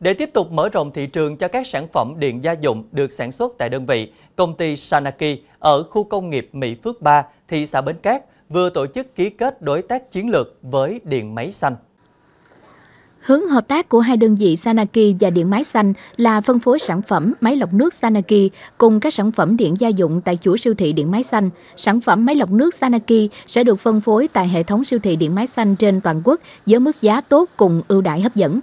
Để tiếp tục mở rộng thị trường cho các sản phẩm điện gia dụng được sản xuất tại đơn vị, công ty Sanaki ở khu công nghiệp Mỹ Phước 3, thị xã Bến Cát vừa tổ chức ký kết đối tác chiến lược với điện máy xanh. Hướng hợp tác của hai đơn vị Sanaki và Điện Máy Xanh là phân phối sản phẩm máy lọc nước Sanaki cùng các sản phẩm điện gia dụng tại chuỗi siêu thị Điện Máy Xanh. Sản phẩm máy lọc nước Sanaki sẽ được phân phối tại hệ thống siêu thị Điện Máy Xanh trên toàn quốc với mức giá tốt cùng ưu đãi hấp dẫn.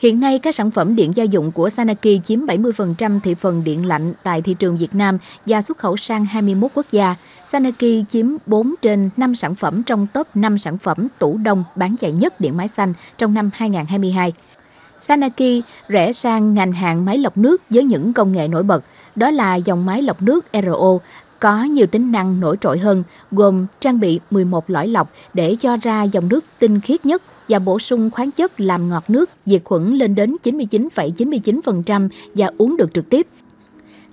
Hiện nay, các sản phẩm điện gia dụng của Sanaki chiếm 70% thị phần điện lạnh tại thị trường Việt Nam và xuất khẩu sang 21 quốc gia. Sanaki chiếm 4 trên 5 sản phẩm trong top 5 sản phẩm tủ đông bán chạy nhất điện máy xanh trong năm 2022. Sanaki rẽ sang ngành hàng máy lọc nước với những công nghệ nổi bật, đó là dòng máy lọc nước RO có nhiều tính năng nổi trội hơn, gồm trang bị 11 lõi lọc để cho ra dòng nước tinh khiết nhất và bổ sung khoáng chất làm ngọt nước, diệt khuẩn lên đến 99,99% và uống được trực tiếp.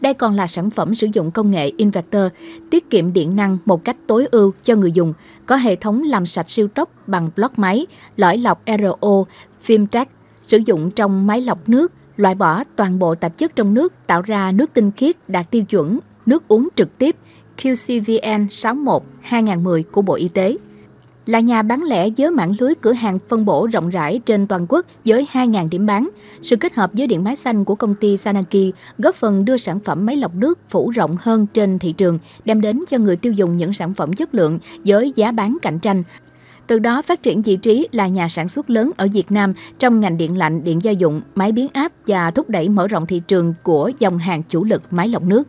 Đây còn là sản phẩm sử dụng công nghệ inverter, tiết kiệm điện năng một cách tối ưu cho người dùng, có hệ thống làm sạch siêu tốc bằng block máy, lõi lọc RO, Filtech, sử dụng trong máy lọc nước, loại bỏ toàn bộ tạp chất trong nước tạo ra nước tinh khiết đạt tiêu chuẩn nước uống trực tiếp QCVN 61-2010 của Bộ Y tế là nhà bán lẻ với mạng lưới cửa hàng phân bổ rộng rãi trên toàn quốc với 2.000 điểm bán. Sự kết hợp với điện máy xanh của công ty Sanaki góp phần đưa sản phẩm máy lọc nước phủ rộng hơn trên thị trường, đem đến cho người tiêu dùng những sản phẩm chất lượng với giá bán cạnh tranh. Từ đó phát triển vị trí là nhà sản xuất lớn ở Việt Nam trong ngành điện lạnh, điện gia dụng, máy biến áp và thúc đẩy mở rộng thị trường của dòng hàng chủ lực máy lọc nước.